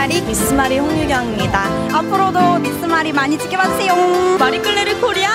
미스마리 미스마리 홍유경입니다. 앞으로도 미스마리 많이 지켜봐주세요. 마리클레르 코리아